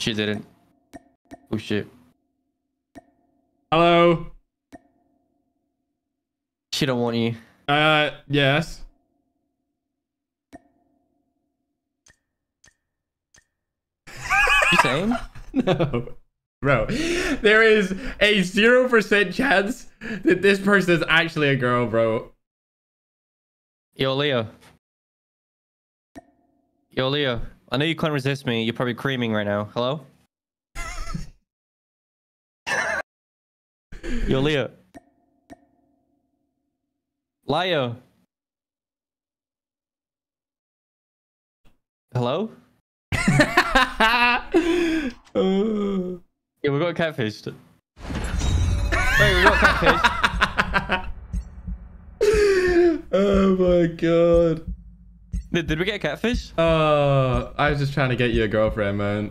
She didn't. Oh shit. Hello. She don't want you. Uh, yes. You saying? No. Bro, there is a 0% chance that this person is actually a girl, bro. Yo, Leo. Yo, Leo. I know you can't resist me. You're probably creaming right now. Hello? Yo, Leo. Leo. Hello? Oh. Yeah, we got catfished. Wait, we got catfished. oh my god. Did, did we get catfish? Oh, I was just trying to get you a girlfriend, man.